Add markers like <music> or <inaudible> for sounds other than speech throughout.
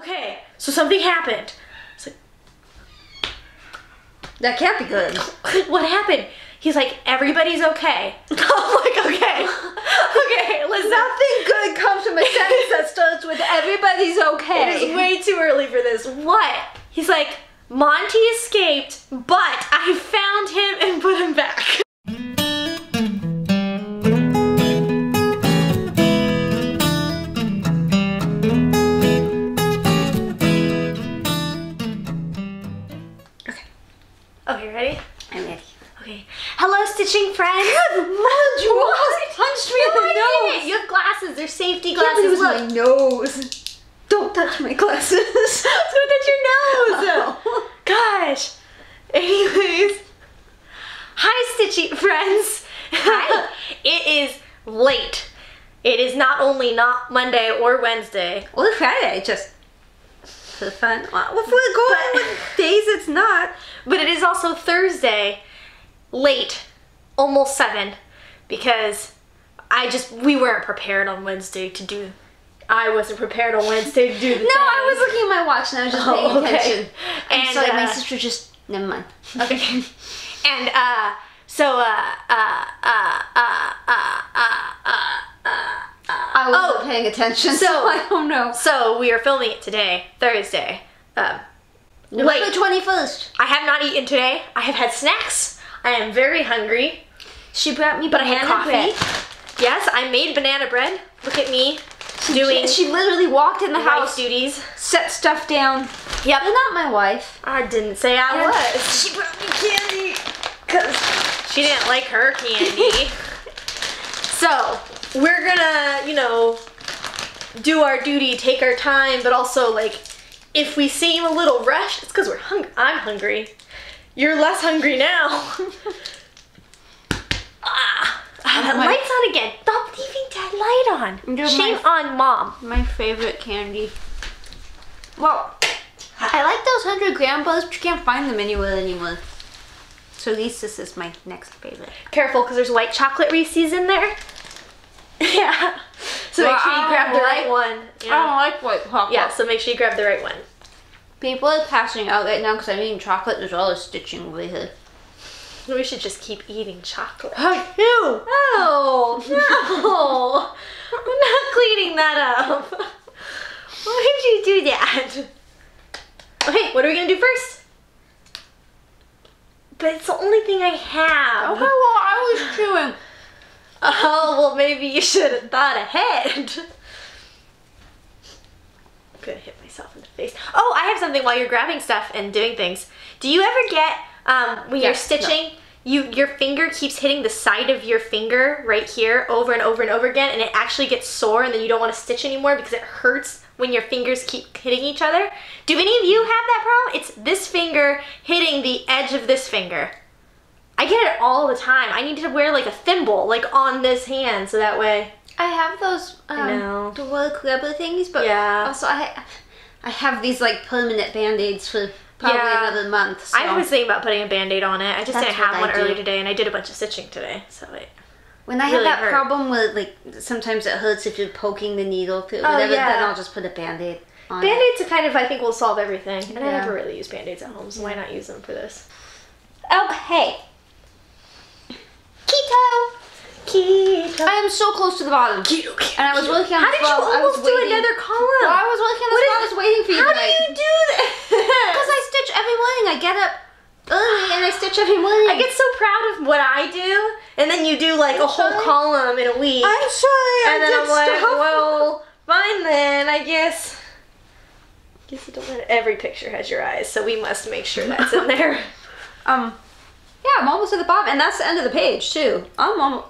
Okay, so something happened. It's like, That can't be good. <laughs> what happened? He's like, everybody's okay. <laughs> I'm like, okay, <laughs> okay, listen. Nothing good comes from a sentence that starts with everybody's okay. It is way too early for this. What? He's like, Monty escaped, but I found him and put him back. Hello, stitching friends. <laughs> Mom, you almost punched me in the I didn't. nose. You have glasses. They're safety Yeah, it was Look. my nose. Don't touch my glasses. <laughs> Look at your nose. Oh. <laughs> Gosh. Anyways. Hi, Stitchy friends. Hi. it is late. It is not only not Monday or Wednesday. Well, Friday, just for fun. Well, if we're going But- with days, it's not. But it is also Thursday, late, almost seven, because I just we weren't prepared on Wednesday to do. I wasn't prepared on Wednesday to do the <laughs> No, I was looking at my watch and I was just paying Oh, okay. attention. And, And my uh, sister just never mind. Okay. <laughs> and uh, so uh, uh, uh, uh, uh, uh, uh, uh, I wasn't oh, paying attention, so, so- I don't know. so we are filming it today, Thursday. Um, November twenty first. I have not eaten today. I have had snacks. I am very hungry. She brought me But I banana coffee. bread. Yes, I made banana bread. Look at me doing She literally walked in the house, duties. set stuff down. Yep. You're not my wife. I didn't say I And was. She brought me candy. Cause She didn't like her candy. <laughs> so, we're gonna, you know, do our duty, take our time, but also, like, if we seem a little rushed, it's because we're hungry. I'm hungry. You're less hungry now. ah, ah, Oh my- lights on again. Stop leaving that light on. Shame my- on mom. my favorite candy. Well, I like those hundred gram bars, but you can't find them anywhere anymore. So at least this is my next favorite. Careful, because there's white chocolate Reese's in there. <laughs> yeah. So make sure you grab the right one. I don't like white chocolate. Yeah, so make sure you grab the right one. People are passing out right now because I'm eating chocolate as well as stitching over here. We should just keep eating chocolate. Ew! Oh, no. I'm not cleaning that up. Why did you do that? Okay, what are we going to do first? But it's the only thing I have. Okay, well, I was chewing. Oh, well, maybe you should have thought ahead. I'm gonna hit myself in the face. Oh, I have something while you're grabbing stuff and doing things. Do you ever get, um, when you're Yes, stitching, you your finger keeps hitting the side of your finger right here over and over and over again, and it actually gets sore, and then you don't want to stitch anymore because it hurts when your fingers keep hitting each other? Do any of you have that problem? It's this finger hitting the edge of this finger. I get it all the time. I need to wear like a thimble, like on this hand, so that way. I have those um, I know. the little clever thingies, but Yeah. also I I have these like permanent band-aids for probably Yeah. another month. So. I was thinking about putting a band-aid on it. I just That's didn't have I one earlier today, and I did a bunch of stitching today, so it. when I really have that hurt. problem with like sometimes it hurts if you're poking the needle through Oh, whatever, yeah. then I'll just put a band-aid Band-aids are kind of, I think, will solve everything, and I never really use band-aids at home, so why not use them for this? Okay. Keto. Keto. I am so close to the bottom. Keto, keto. And I was working on How did you while I was almost do waiting. another column? Well, I was working on What this while I was waiting for you How tonight. do you do this? Because I stitch every morning. I get up early and I stitch every morning. I get so proud of what I do, and then you do like a whole sorry. column in a week. I'm sorry. and I then I'm like, stuff. well, fine then, I guess. Guess you don't let every picture has your eyes, so we must make sure that's in there. <laughs> Um, yeah, I'm almost at the bottom, and that's the end of the page too. I'm almost.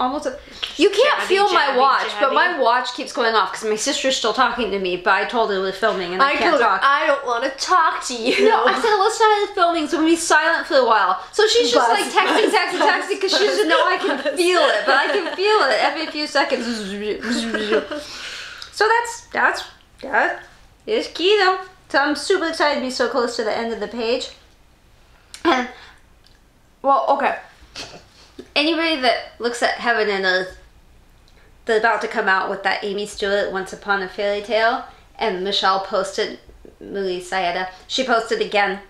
Almost at, you can't Jabby, feel my jabby, watch, but my watch keeps going off because my sister's still talking to me. But I told her we're filming and I, I can't told her, talk. I don't want to talk to you. no, I said let's not filming, so we'll be silent for a while. So she's just Buzz, like texting, texting, texting because she doesn't know I can feel it, but I can feel it every few seconds. <laughs> so that's that's that is key though. So I'm super excited to be so close to the end of the page. And well, okay. Anybody that looks at Heaven and Earth, they're about to come out with that Amy Stewart Once Upon a Fairy Tale, and Michelle posted Muli Sayeda. She posted again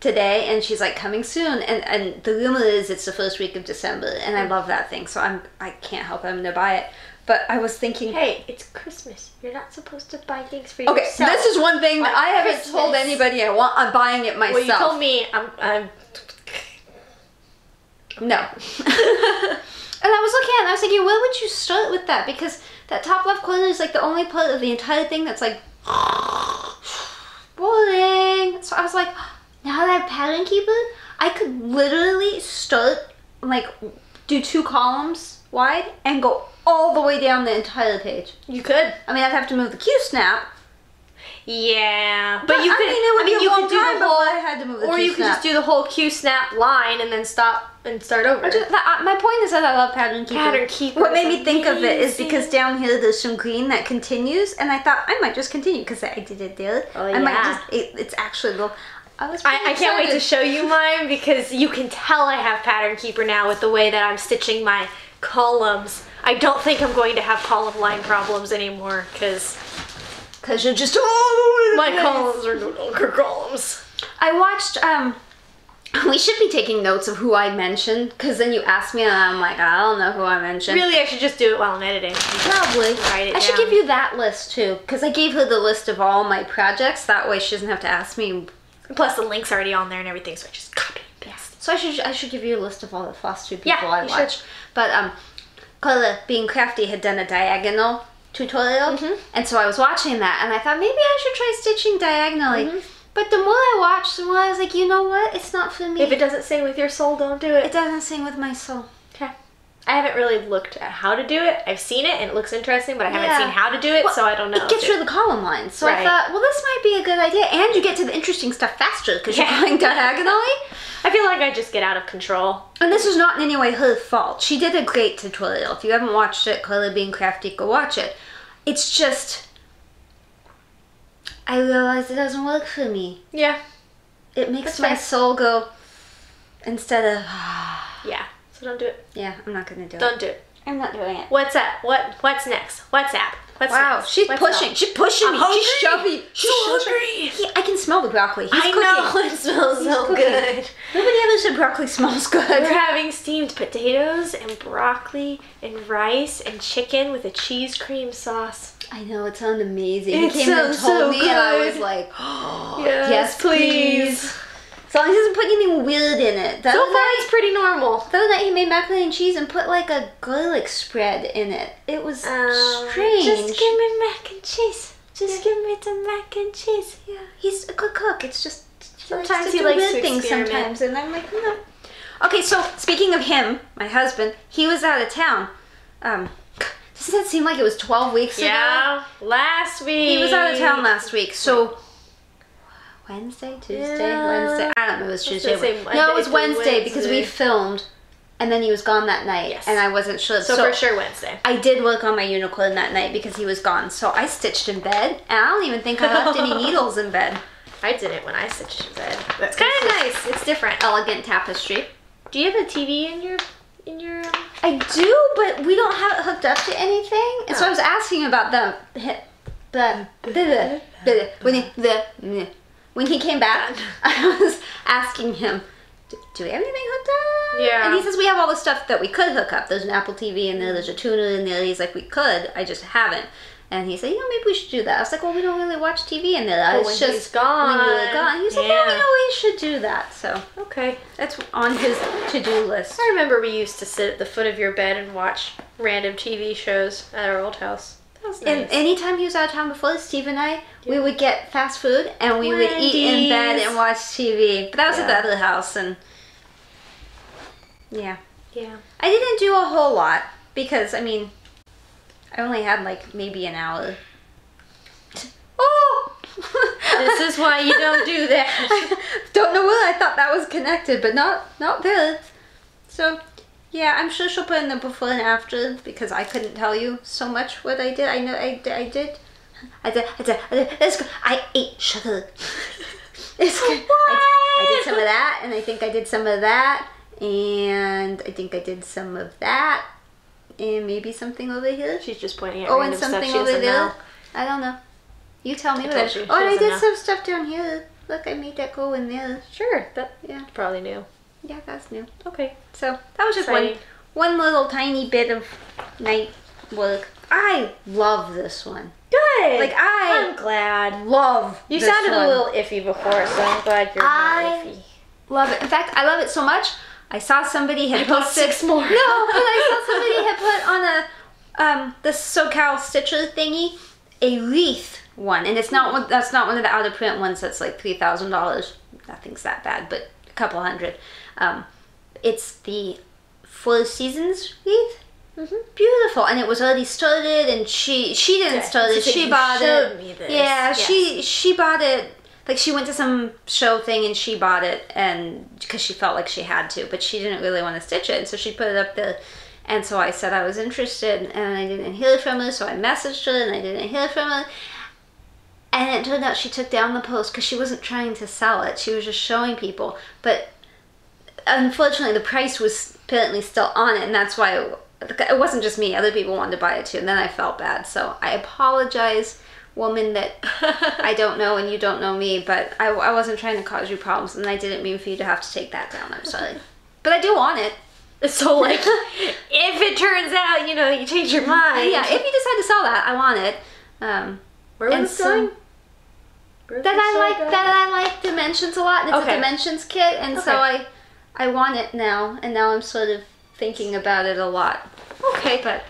today, and she's like coming soon. And and the rumor is it's the first week of December, and I love that thing. So I'm I can't help it. I'm gonna buy it. But I was thinking, Hey, it's Christmas. You're not supposed to buy things for okay, yourself. this is one thing that I haven't Christmas. told anybody I want. I'm buying it myself. Well, you told me I'm. I'm No. <laughs> and I was looking at it and I was thinking, where would you start with that? Because that top left corner is like the only part of the entire thing that's like boring. So I was like, now that I have Pattern Keeper, I could literally start like do two columns wide and go all the way down the entire page. you could. I mean, I'd have to move the Q snap. Yeah, but, you I could. mean, it would I mean, be a you long could do time the whole. I had to move the Or Q you could just do the whole Q snap line and then stop and start over. Just- that- uh, my point is that I love pattern keeper. Pattern keeper What made me think of it is because down here there's some green that continues, and I thought I might just continue because I did it there. Oh, I might yeah. just. It, it's actually little. I was. I, I can't wait to show you mine because you can tell I have pattern keeper now with the way that I'm stitching my columns. I don't think I'm going to have column line problems anymore because Cause you're just the my columns are no longer columns. I watched. Um, <laughs> we should be taking notes of who I mentioned, because then you ask me, and I'm like, I don't know who I mentioned. Really, I should just do it while I'm editing. Probably. Write it I should give you that list too, because I gave her the list of all my projects. That way, she doesn't have to ask me Plus, the link's already on there and everything, so I just copy and paste. So I should I should give you a list of all the foster people Yeah, I watch. should. But um, Karla, being crafty, had done a diagonal tutorial, Mhm. and so I was watching that, and I thought maybe I should try stitching diagonally. Mhm. But the more I watched, the more I was like, you know what? It's not for me. If it doesn't sing with your soul, don't do it it. doesn't sing with my soul. Okay. I haven't really looked at how to do it. I've seen it and it looks interesting, but I haven't Yeah. seen how to do it, Well, so I don't know. It gets rid of the column lines. So I thought, well, this might be a good idea, and you get to the interesting stuff faster because Yeah. you're going diagonally. <laughs> I feel like I just get out of control. And this is not in any way her fault. She did a great tutorial. If you haven't watched it, Karla Being Crafty, go watch it. It's just, I realize it doesn't work for me. Yeah. It makes That's my fair. soul go instead of, <sighs> Yeah. So don't do it. yeah, I'm not gonna do it. Don't do it. I'm not doing it. What's up? What What's next? What's up? What's Wow, next? she's What's pushing. up? She's pushing I'm me. hungry. She's shoving. She's So hungry. I can smell the broccoli. He's I cooking. know <laughs> it smells He's so cooking. good. Nobody ever said broccoli smells good. We're having steamed potatoes and broccoli and rice and chicken with a cheese cream sauce. I know it sounds amazing. It he came and sounds told so me, and I was like, <gasps> Yes, yes, please. As long as he doesn't put anything weird in it. The So far, night, it's pretty normal. the other night he made macaroni and cheese and put like a garlic spread in it. It was Um, strange. Just give me mac and cheese. Just give me some mac and cheese. yeah, he's a good cook. It's just Sometimes he he likes weird to things experiment. sometimes, and I'm like, no. Okay, so speaking of him, my husband, he was out of town. Um, doesn't that seem like it was 12 weeks ago? Yeah, last week. He was out of town last week, so Wednesday, Tuesday, Yeah. Wednesday. I don't know. It was Tuesday. say no, it was to Wednesday, because we filmed, and then he was gone that night, Yes. and I wasn't sure. So, for sure Wednesday. I did work on my unicorn that night because he was gone. So I stitched in bed, and I don't even think I left any <laughs> needles in bed. I did it when I stitched in bed. It's kind of nice. It's different. Elegant tapestry. Do you have a TV in your in your? I do, but we don't have it hooked up to anything. And so Oh. I was asking about the the the, the, the when he the when he came back. <laughs> I was asking him, do, do we have anything hooked up? Yeah. And he says we have all the stuff that we could hook up. There's an Apple TV in there. There's a tuner in there. He's like we could. I just haven't. And he said, you know, maybe we should do that. I was like, well, we don't really watch TV and there. But it's just he's gone. when you were gone. He's like, yeah, we know we should do that. So Okay. that's on his to-do list. I remember we used to sit at the foot of your bed and watch random TV shows at our old house. Nice. And anytime he was out of town before, Steve and I, we would get fast food and we would eat in bed and watch TV. But that was at the other house, and yeah, yeah. I didn't do a whole lot because I mean, I only had like maybe an hour. Oh, <laughs> This is why you don't do that. <laughs> don't know where I thought that was connected, but not not there. So. Yeah, I'm sure she'll put in the before and after because I couldn't tell you so much what I did. I know I, I did. I did. I did. I did. It's good. I ate sugar. <laughs> it's good. I, I did some of that, and I think I did some of that, and I think I did some of that, and maybe something over here. She's just pointing at Oh, and something over there. know. I don't know. You tell me I what I told you. Oh, I did know. some stuff down here. Look, I made that go in there. Sure, that Yeah, probably new. yeah, that's new. Okay. So that was just one, Exciting. one little tiny bit of night work. I love this one. Good. Like I I'm glad. love. You sounded one. a little iffy before, so I'm glad you're I- not iffy. Love it. In fact, I love it so much. I saw somebody had I posted six more. <laughs> No, but I saw <laughs> somebody had put on a um the SoCal Stitcher thingy a wreath one, and it's not one. That's not one of the out of print ones. That's like three thousand dollars. Nothing's that bad, but a couple hundred. Um, it's the Four Seasons wreath. Mhm. Beautiful, and it was already started, and she she didn't Yeah, start it. She bought showed it. me this. Yeah, Yes. she she bought it. Like she went to some show thing and she bought it, and because she felt like she had to, but she didn't really want to stitch it, and so she put it up there. And so I said I was interested, and I didn't hear from her, so I messaged her, and I didn't hear from her. And it turned out she took down the post because she wasn't trying to sell it; she was just showing people. But unfortunately, the price was apparently still on it, and that's why it, it wasn't just me. Other people wanted to buy it too, and then I felt bad. So I apologize, woman that I don't know and you don't know me, but I, I wasn't trying to cause you problems, and I didn't mean for you to have to take that down. I'm sorry, <laughs> but I do want it. So like, <laughs> if it turns out, you know, you change your mind. Yeah, if you decide to sell that, I want it. Um, Where was and this going? Where that I like going? that I like dimensions a lot. And it's Okay. a dimensions kit, and so I I want it now, and now I'm sort of thinking about it a lot. Okay. But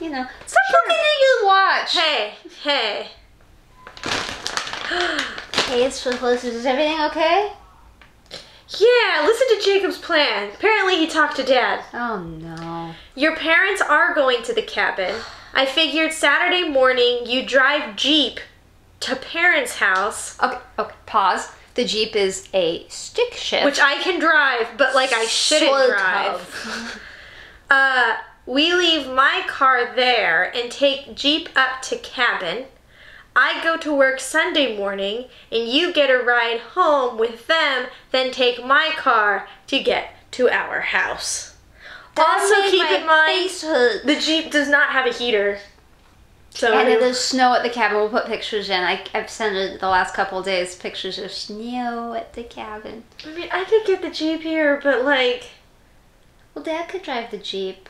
you know, stop looking at your watch. Hey, hey. Hey, it's for horses. Is everything okay? Yeah, listen to Jacob's plan. Apparently, he talked to Dad. Oh no. Your parents are going to the cabin. I figured Saturday morning you drive Jeep to parents' house, Okay, okay. Pause. The Jeep is a stick shift. which I can drive, but like I shouldn't Sort drive. Uh, we leave my car there and take Jeep up to cabin. I go to work Sunday morning and you get a ride home with them, then take my car to get to our house. also That made keep in mind the Jeep does not have a heater. So And it is snow at the cabin. We'll put pictures in. I, I've sent it the last couple of days pictures of snow at the cabin. I mean, I could get the Jeep here, but like, Well, Dad could drive the Jeep,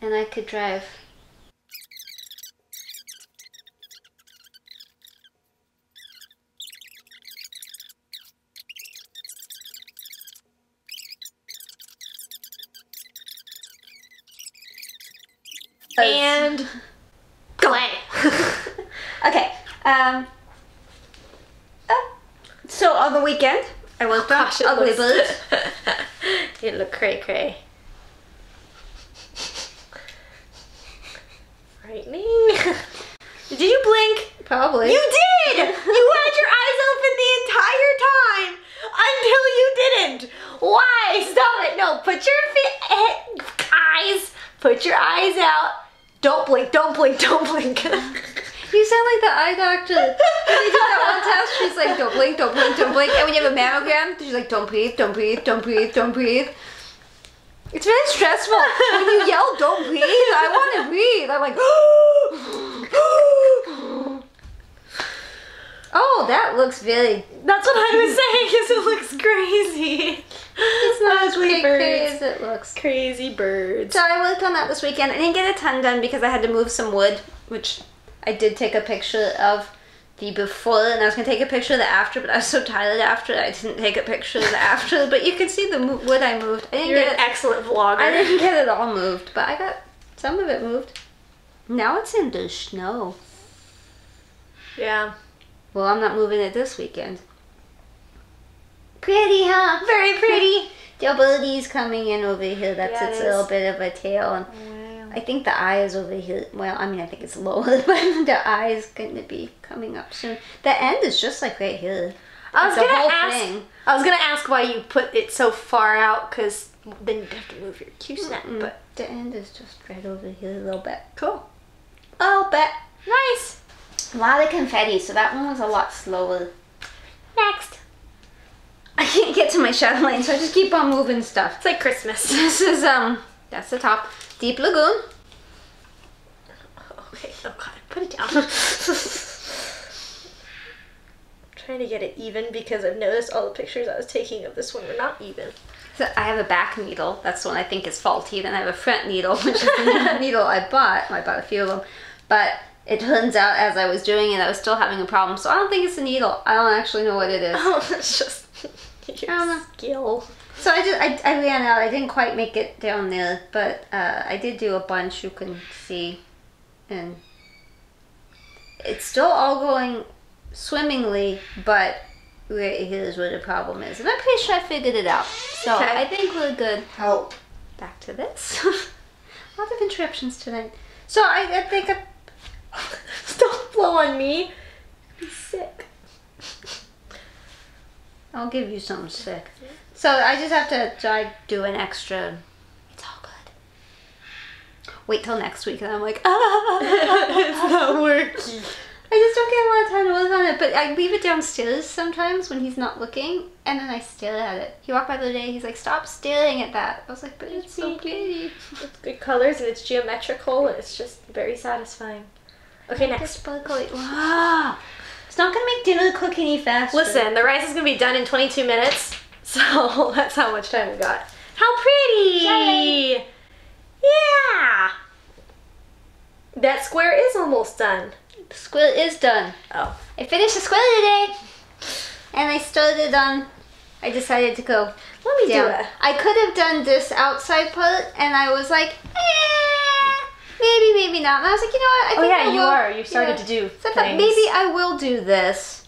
and I could drive. And play. <laughs> Okay. Um. oh, so on the weekend, I on Gosh, it Ugly Birds. <laughs> it look cray cray. Frightening. <laughs> Did you blink? Probably. You did! You had your eyes open the entire time until you didn't. Why? Stop it. No, put your eh, eyes, put your eyes out. Don't blink, don't blink, don't blink. You sound like the eye doctor. When they do that one test, she's like, don't blink, don't blink, don't blink. And when you have a mammogram, she's like, don't breathe, don't breathe, don't breathe, don't breathe. It's very stressful. When you yell, don't breathe, I want to breathe. I'm like, <gasps> oh, that looks very. That's what I was saying, <laughs> because it looks crazy. It's not as Ugly birds. as it looks. Crazy birds. So I worked on that this weekend. I didn't get a ton done because I had to move some wood, which I did take a picture of the before, and I was gonna take a picture of the after, but I was so tired after I didn't take a picture of the after. But you can see the wood I moved. I didn't You're get an it. excellent vlogger. I didn't get it all moved, but I got some of it moved. Now it's in the snow. Yeah. Well, I'm not moving it this weekend. Pretty, huh? Very pretty. <laughs> the birdie's coming in over here. That's Yeah, its little bit of a tail. And Wow. I think the eye is over here. Well, I mean, I think it's lower, <laughs> but the eye is going to be coming up soon. The end is just like right here. I was It's gonna ask. thing. I was gonna ask why you put it so far out, cause then you'd have to move your Q snap. Mm, But the end is just right over here a little bit. cool, A little bit. nice. A lot of confetti, so that one was a lot slower. Next, <laughs> I can't get to my chatelaine, so I just keep on moving stuff. it's like Christmas. <laughs> This is, um, that's the top. Deep Lagoon. okay, oh god, put it down. <laughs> trying to get it even because I've noticed all the pictures I was taking of this one were not even. So I have a back needle. That's the one I think is faulty. Then I have a front needle, which is the needle I bought. I bought a few of them, but it turns out as I was doing it, I was still having a problem. So I don't think it's a needle. I don't actually know what it is. Oh, it's just your I don't know. skill. So I just I, I ran out. I didn't quite make it down there, but uh, I did do a bunch. You can see, and it's still all going swimmingly. But here's where the problem is, and I'm pretty sure I figured it out. So Okay. I think we're good. Help. Back to this. <laughs> Lots of interruptions tonight. So I, I think I, Don't blow on me. Be sick. I'll give you something sick. So I just have to try do an extra. It's all good. Wait till next week, and I'm like, ah. <laughs> it's not working. I just don't get a lot of time to work on it, but I leave it downstairs sometimes when he's not looking, and then I stare at it. He walked by the other day, he's like, "Stop staring at that." I was like, "But it's so pretty." It's good colors and it's geometrical and it's just very satisfying. Okay, next. sparkly. Wow. It's not gonna make dinner cook any faster. Listen, the rice is gonna be done in 22 minutes, <laughs> so that's how much time we got. How pretty! Yay. Yeah! That square is almost done. the square is done. Oh. I finished the square today, and I started on. I decided to go Let me down. do it. I could have done this outside part, and I was like, eh, maybe, maybe not. And I was like, you know what? I Oh think yeah, I you will. are. You started to do So I thought maybe I will do this.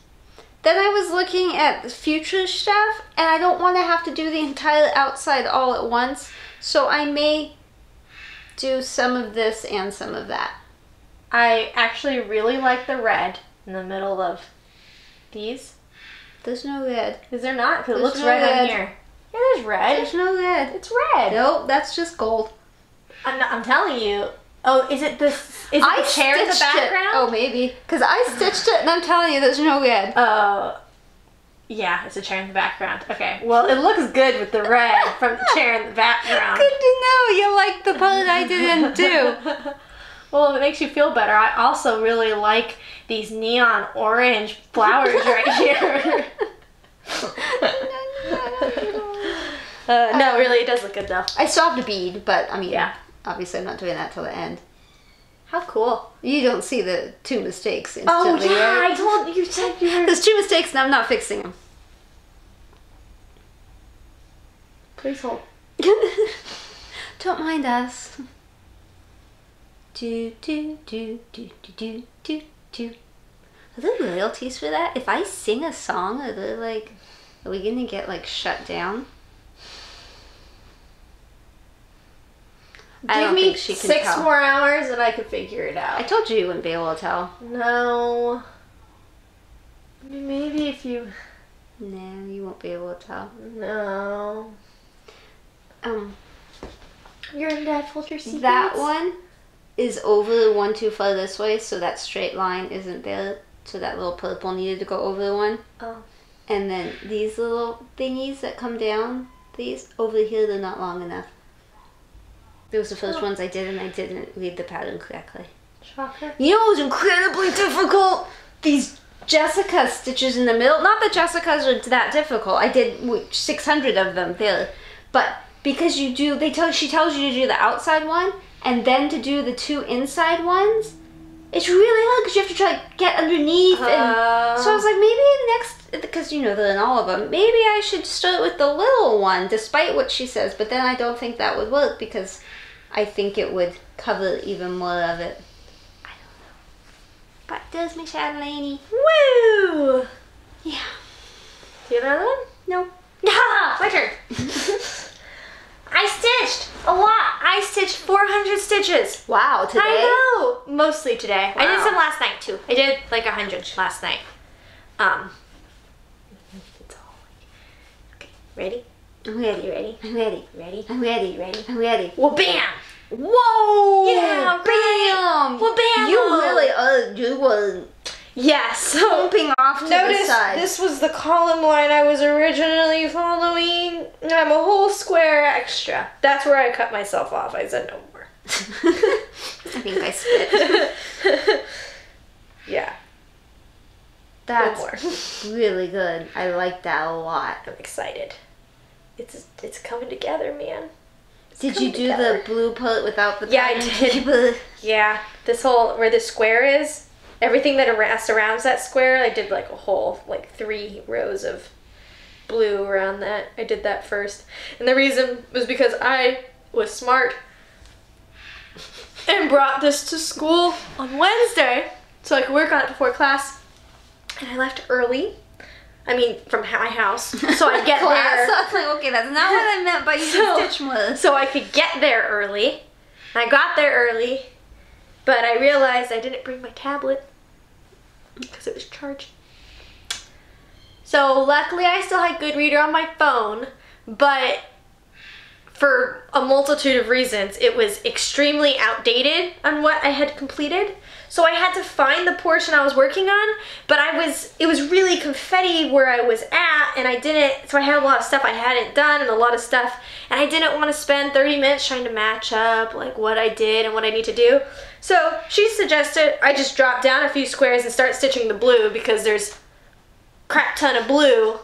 Then I was looking at the future stuff, and I don't want to have to do the entire outside all at once. So I may do some of this and some of that. I actually really like the red in the middle of these. There's no red. Is there not? Because it looks no red on here. Yeah, there's red. There's no red. It's red. Nope, that's just gold. I'm, not, I'm telling you. Oh, is it this? Is it I the chair in the stitched it. background? Oh, maybe. Because I stitched it, and I'm telling you, there's no red. Oh, yeah, it's a chair in the background. Okay, well, it looks good with the red from the chair in the background. Good to know you like the part I didn't <laughs> do. well, if it makes you feel better, I also really like these neon orange flowers right <laughs> here. <laughs> uh, no, really, it does look good though. I still have the bead, but I mean, Yeah. Obviously I'm not doing that till the end. How cool. You don't see the two mistakes Oh, yeah, right? I told you said you were. There's two mistakes, and I'm not fixing them. Please hold. <laughs> don't mind us. Do do do do do do do do. Are there royalties for that? If I sing a song, are they like, are we gonna get like shut down? I Give don't me think she can six tell. more hours and I could figure it out. I told you you wouldn't be able to tell. No. I mean, Maybe if you. No, you won't be able to tell. No. Um, Your dad told your secrets? that one is over the one too far this way, so that straight line isn't there. So that little purple needed to go over the one. Oh. And then these little thingies that come down, these over here, they're not long enough. Those were the first Oh. ones I did, and I didn't read the pattern correctly. Shocker. You know what was incredibly difficult? These Jessica stitches in the middle. Not that Jessica's are that difficult. I did 600 of them there. But because you do, they tell she tells you to do the outside one and then to do the two inside ones. It's really hard because you have to try to get underneath. and Uh, so I was like, maybe next, because you know they're in all of them. Maybe I should start with the little one, despite what she says. But then I don't think that would work because I think it would cover even more of it. I don't know. But does Miss Adelaney? Woo! Yeah. Do you have another one? No. Ah, <laughs> my turn. <laughs> I stitched a lot. I stitched 400 stitches. Wow. Today. I know. Mostly today. I did some last night too. I did like hundred last night. Um. It's all like, okay, ready? I'm ready. ready? I'm ready. Ready? I'm ready. Ready? I'm ready. Well, bam! Whoa! Yeah. Bam! Well, bam! You really uh, You were Yeah. So pumping off to the notice side. this was the column line I was originally following. I'm a whole square extra. That's where I cut myself off. I said no more. <laughs> I think I spit. <laughs> yeah. That's more. <laughs> really good. I like that a lot. I'm excited. It's it's coming together, man. Did you do together. the blue part without the Yeah, I did. <laughs> Yeah, this whole where the square is, everything that surrounds that square, I did like a whole like three rows of blue around that. I did that first, and the reason was because I was smart and brought this to school on Wednesday so I could work on it before class. And I left early. I mean, from my house, <laughs> so I get there. <laughs> I was like, okay, that's not what I meant by using So- stitch so I could get there early. I got there early, but I realized I didn't bring my tablet because it was charged. So luckily I still had Goodreader on my phone, but for a multitude of reasons, it was extremely outdated on what I had completed. So I had to find the portion I was working on, but I was it was really confetti where I was at and I didn't so I had a lot of stuff I hadn't done and a lot of stuff and I didn't want to spend 30 minutes trying to match up like what I did and what I need to do. So she suggested I just drop down a few squares and start stitching the blue because there's crap ton of blue.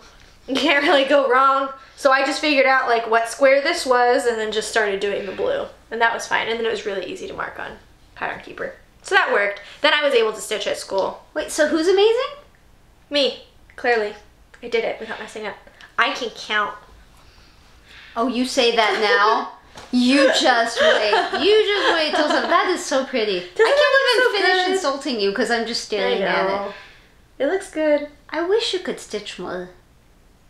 You can't really go wrong. So I just figured out like what square this was and then just started doing the blue. And that was fine. And then it was really easy to mark on Pattern Keeper. So that worked. Then I was able to stitch at school. Wait, so who's amazing? Me, clearly. I did it without messing up. I can count. Oh, you say that now. <laughs> You just wait. You just wait till some. That is so pretty. I can't even so finish good? insulting you because I'm just staring at it. It looks good. I wish you could stitch more.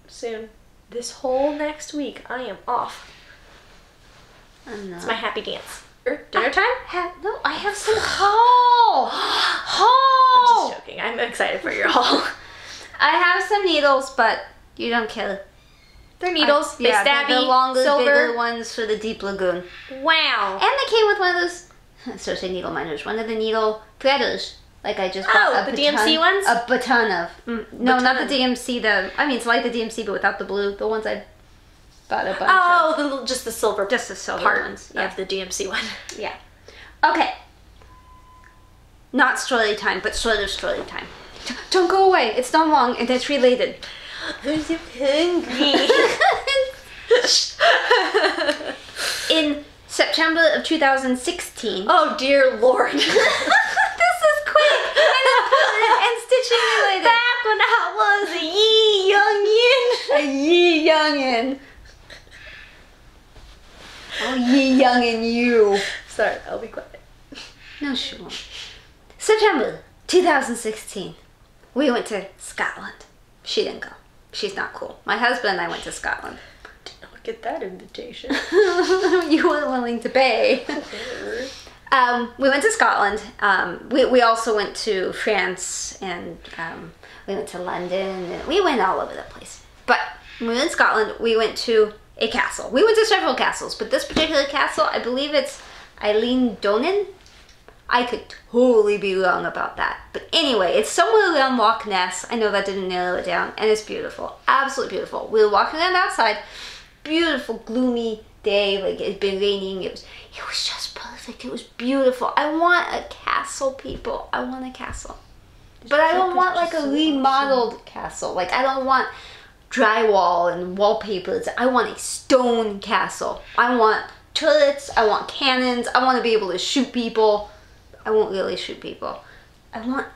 Soon. This whole next week, I am off. Not. It's my happy dance. Dinner time? Ha- no, I have some haul. <gasps> Haul. I'm just joking. I'm excited for your haul. <laughs> I have some needles, but you don't care. They're needles. I- yeah, they they're stabby. the longer, silver. bigger ones for the deep lagoon. Wow. And they came with one of those. <laughs> So say needle minders, One of the needle threaders. Like I just bought Oh, a the baton, DMC ones? A baton of. Mm, no, not the DMC. The I mean, it's like the DMC, but without the blue. The ones I bought a bunch. Oh, the, little- just the silver Just the silver part ones, yeah. of the DMC one. <laughs> Yeah. Okay. Not story time, but sort of story time. Don't go away. It's not long and it's related. <gasps> I'm so hungry. <laughs> In September of 2016. oh dear lord. <laughs> this is quick and important and stitching related. Back when I was a yee youngin. A ye youngin. Oh, ye young and you. Sorry, I'll be quiet. No, she won't. September 2016. We went to Scotland. She didn't go. She's not cool. My husband and I went to Scotland. Did not get that invitation. <laughs> you weren't willing to pay. Um, we went to Scotland. Um, we, we also went to France and um, we went to London. And we went all over the place. But when we were in Scotland, we went to a castle. We went to several castles, but this particular castle, I believe it's Eilean Donan. I could totally be wrong about that. But anyway, it's somewhere around Loch Ness. I know that didn't narrow it down, and it's beautiful. Absolutely beautiful. We were walking around outside. Beautiful, gloomy day. Like it'd been raining. It was it was just perfect. It was beautiful. I want a castle, people. I want a castle. But I don't want like a remodeled castle. Like I don't want drywall and wallpaper. I want a stone castle. I want turrets. I want cannons. I want to be able to shoot people. I won't really shoot people. I want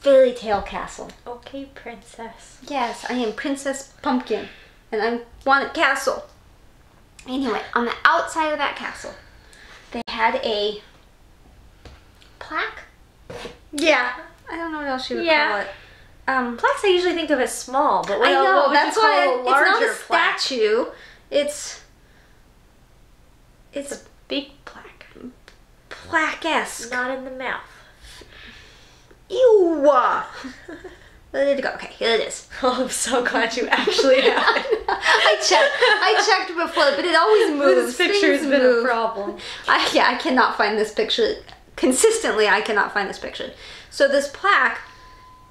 fairy tale castle. Okay, princess. Yes, I am Princess Pumpkin, and I want a castle. Anyway, on the outside of that castle, they had a plaque. Yeah. I don't know what else you would Yeah. call it. Um, Plaques I usually think of as small, but what, I know what would that's you call why a it- it's not larger a plaque? statue. It's it's It's a big plaque. plaque esque. Not in the mouth. Ew. <laughs> Did it go? Okay, here it is. <laughs> Oh, I'm so glad you actually <laughs> have it. I checked. I checked before, but it always moves. This picture has Things been move. a problem. I, yeah, I cannot find this picture. Consistently, I cannot find this picture. So this plaque,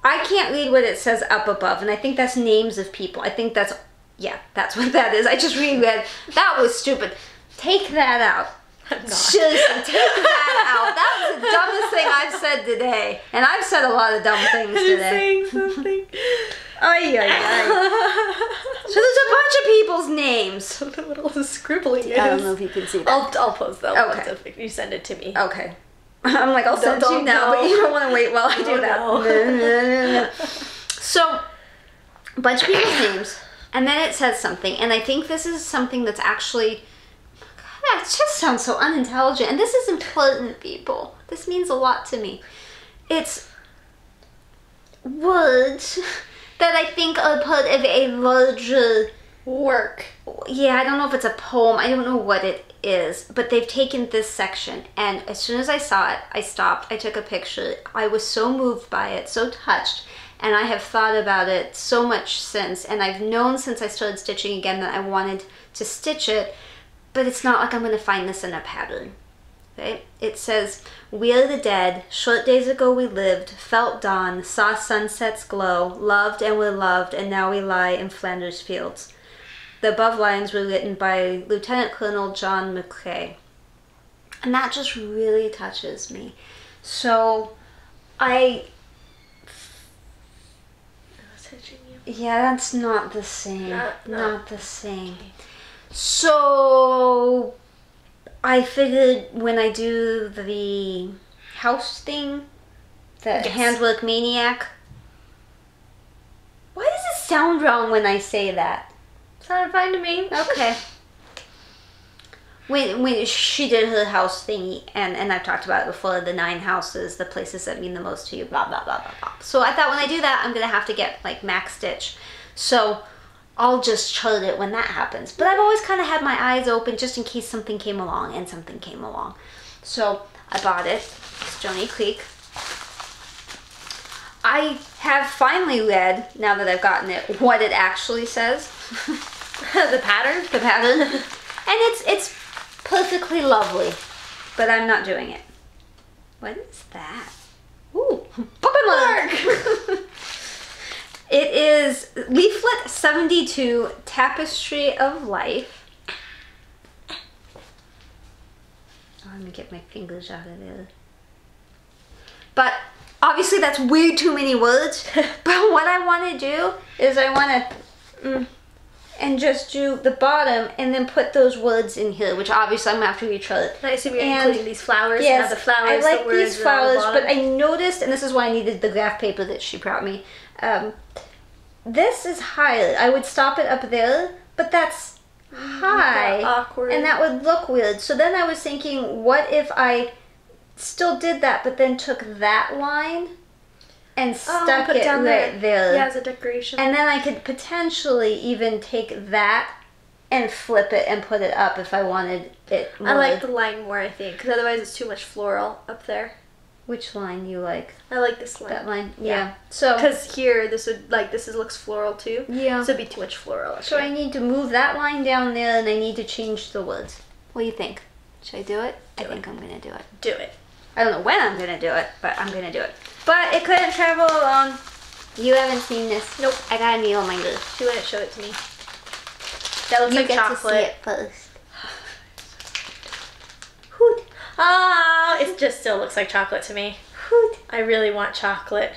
I can't read what it says up above, and I think that's names of people. I think that's, yeah, that's <laughs> what that is. I just reread. That was stupid. Take that out. Seriously, <laughs> take that out. That was the dumbest thing I've said today. And I've said a lot of dumb things today. I'm saying something. Ay, ay, ay. <laughs> So there's a bunch of people's names. I don't know what all the scribbling is. I don't know if you can see that. I'll, I'll post that Okay. once you send it to me. Okay. I'm like, I'll send you don't now, but you don't want to wait while I <laughs> do that. <laughs> so, a bunch of people's <coughs> names, and then it says something, and I think this is something that's actually. God, that just sounds so unintelligent, and this is important, people. This means a lot to me. It's words <laughs> that I think are part of a larger Work. yeah, I don't know if it's a poem. I don't know what it is, but they've taken this section, and as soon as I saw it, I stopped. I took a picture. I was so moved by it, so touched, and I have thought about it so much since. And I've known since I started stitching again that I wanted to stitch it, but it's not like I'm going to find this in a pattern. Okay? It says, We are the dead. Short days ago we lived, felt dawn, saw sunsets glow, loved and were loved, and now we lie in Flanders fields. The above lines were written by Lieutenant Colonel John McCrae. And that just really touches me. So, I. Yeah, that's not the same. Not- Not, not- the same. So, I figured when I do the house thing, the Yes. Handworkmaniac. Why does it sound wrong when I say that? Sounded fine to me. Okay. when when she did her house thingy, and and I've talked about it before, the nine houses, the places that mean the most to you, blah blah blah blah blah. So I thought when I do that, I'm gonna have to get like MacStitch. So I'll just chart it when that happens. But I've always kind of had my eyes open just in case something came along, and something came along. So I bought it. It's Stony Creek. I have finally read, now that I've gotten it, what it actually says. <laughs> <laughs> the pattern? the pattern. and it's it's perfectly lovely. But I'm not doing it. What is that? Ooh, bookmark! <laughs> it is leaflet 72 Tapestry of Life. Oh, let me get my fingers out of there. But obviously that's way too many words. <laughs> but what I want to do is I want to mm, and just do the bottom and then put those words in here, which obviously I'm gonna have to. Nice of you And- including these flowers. Yes, the flowers. I like words these the flowers, but. I noticed, and this is why I needed the graph paper that she brought me. Um, this is high. I would stop it up there, but that's high, awkward. and that would look weird. So then I was thinking, what if I still did that, but then took that line and Oh, stuck put it down right there? Yeah, as a decoration. And then I could potentially even take that and flip it and put it up if I wanted it more. I like the line more, I think, because otherwise it's too much floral up there. Which line you like? I like this line. That line? Yeah. Yeah. So, Because here, this would, like, this is, looks floral too. yeah. So it'd be too much floral. So I need to move that line down there and I need to change the words. What do you think? Should I do it? I Do think I'm gonna do it. Do it. I don't know when I'm gonna do it, but I'm gonna do it. But it couldn't travel alone. You haven't seen this. Nope. I got a needle minder. She wouldn't show it to me. That looks you like get chocolate. to see it first. Hoot, Ah, it just still looks like chocolate to me. hoot, I really want chocolate.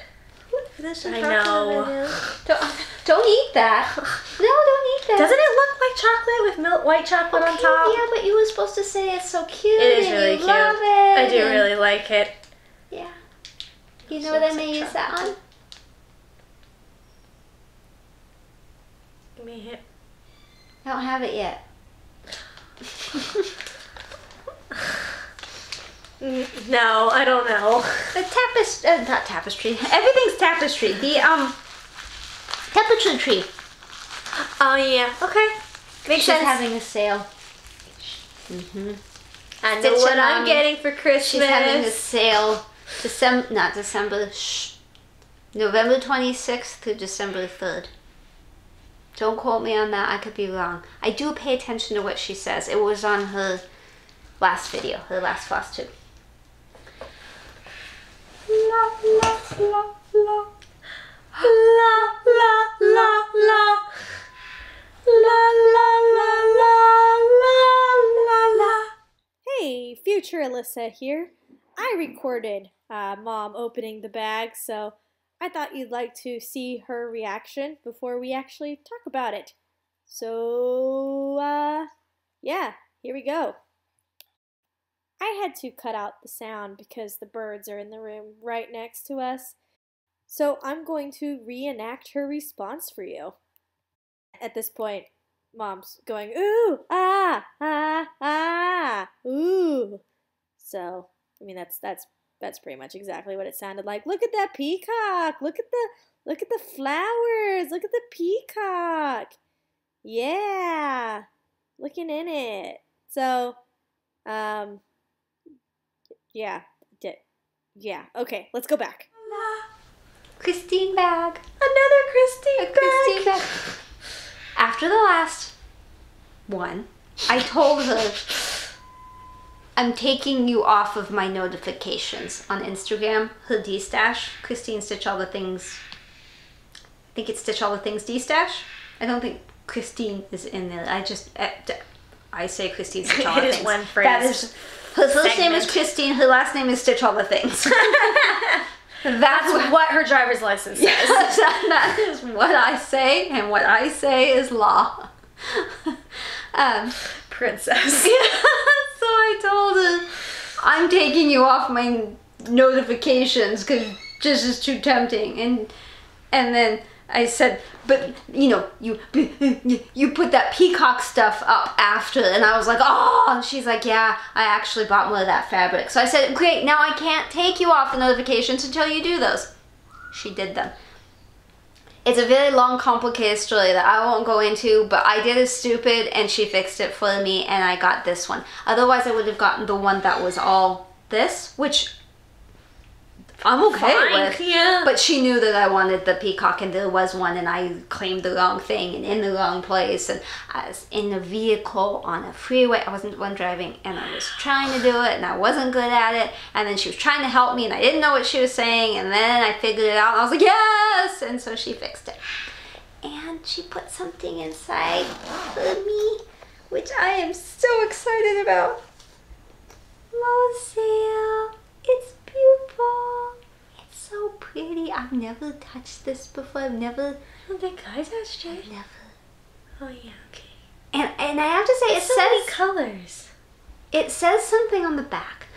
hoot. I know. <laughs> Don't, don't eat that. No, don't eat that. Doesn't it look like chocolate with milk, white chocolate on top? Yeah, but you were supposed to say it's so cute. It is really you cute. Love it. I do really like it. Yeah. You know So what I it's may like use that on? Give me a hit. I don't have it yet. <laughs> No, I don't know. The tapestry, uh, not tapestry. Everything's tapestry. The um, temperature tree. Oh yeah. Okay. Makes She's sense. having a sale. Mm-hmm. I know Stitch what I'm Mommy. getting for Christmas. She's having a sale. December, not December. Shh. November twenty sixth to December third. Don't quote me on that. I could be wrong. I do pay attention to what she says. It was on her last video, her last FlossTube. La la la la. La la la la. La la la la la la la. Hey, future Alyssa here. I recorded uh, Mom opening the bag, so I thought you'd like to see her reaction before we actually talk about it. So, uh, yeah, here we go. I had to cut out the sound because the birds are in the room right next to us, so I'm going to reenact her response for you. At this point, Mom's going, ooh, ah, ah, ah, ooh. So, I mean, that's that's that's pretty much exactly what it sounded like. Look at that peacock. Look at the look at the flowers. Look at the peacock. Yeah. Looking in it. So, um yeah, did yeah. Okay, let's go back. Christine bag. Another Christine A Christine bag. After the last one, I told her I'm taking you off of my notifications on Instagram. Her destash, Christine Stitch All the Things. I think it's Stitch All the Things destash. I don't think Christine is in there. I just I, d- I say Christine Stitch All <laughs> the is Things. one phrase. is her first name is Christine. Her last name is Stitch All the Things. <laughs> <laughs> That's what her driver's license says. Yes, that is what I say, and what I say is law. um, Princess. I told her, I'm taking you off my notifications because this is too tempting. And and then I said, but you know, you you put that peacock stuff up after, and I was like, oh. And she's like, yeah, I actually bought more of that fabric. So I said, great, now I can't take you off the notifications until you do those. She did them. It's a very long, complicated story that I won't go into, but I did a stupid and she fixed it for me and I got this one. Otherwise, I would have gotten the one that was all this, which I'm okay Fine, with. yeah. But she knew that I wanted the peacock and there was one and I claimed the wrong thing and in the wrong place and I was in a vehicle on a freeway. I wasn't the one driving and I was trying to do it and I wasn't good at it and then she was trying to help me and I didn't know what she was saying and then I figured it out and I was like, yes! And so she fixed it. And she put something inside for me, which I am so excited about. Moselle, it's beautiful. It's so pretty. I've never touched this before. I've never, I don't think I touched it. never. Oh yeah, okay. And and I have to say, it so many says colors. it says something on the back.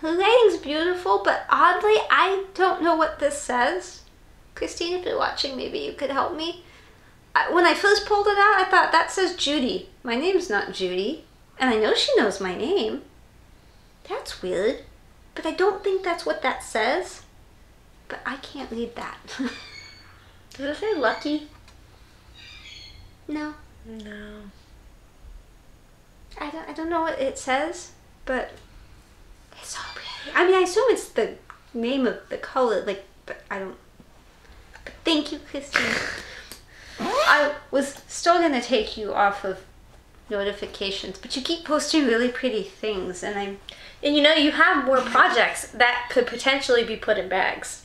Her writing's beautiful, but oddly, I don't know what this says. Christine, if you're watching, maybe you could help me. I, when I first pulled it out, I thought that says Judy. My name's not Judy, and I know she knows my name. That's weird, but I don't think that's what that says. But I can't read that. <laughs> Does it say lucky? no, No. I don't. I don't know what it says, but it's so pretty. I mean, I assume it's the name of the color, like, but I don't. But thank you, Christine. <laughs> I was still gonna take you off of notifications, but you keep posting really pretty things, and I'm. And you know, you have more projects that could potentially be put in bags.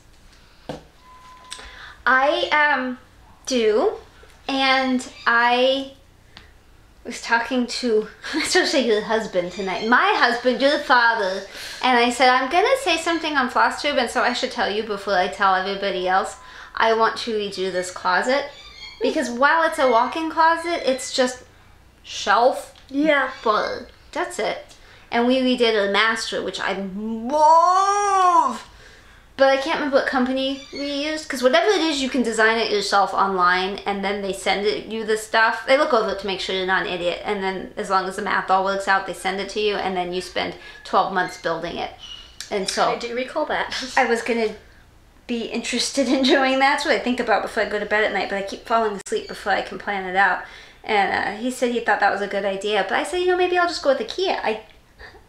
I um do, and I was talking to <laughs> especially your husband tonight. My husband, your father, and I said I'm gonna say something on FlossTube, and so I should tell you before I tell everybody else. I want to redo this closet because while it's a walk-in closet, it's just shelf Yeah. but that's it. And we redid a master, which I love. But I can't remember what company we used because whatever it is, you can design it yourself online, and then they send it you the stuff. They look over it to make sure you're not an idiot, and then as long as the math all works out, they send it to you, and then you spend 12 months building it. And so I do recall that. <laughs> I was gonna be interested in <laughs> doing that. That's what I think about before I go to bed at night, but I keep falling asleep before I can plan it out. And uh, he said he thought that was a good idea, but I said, you know, maybe I'll just go with IKEA. I,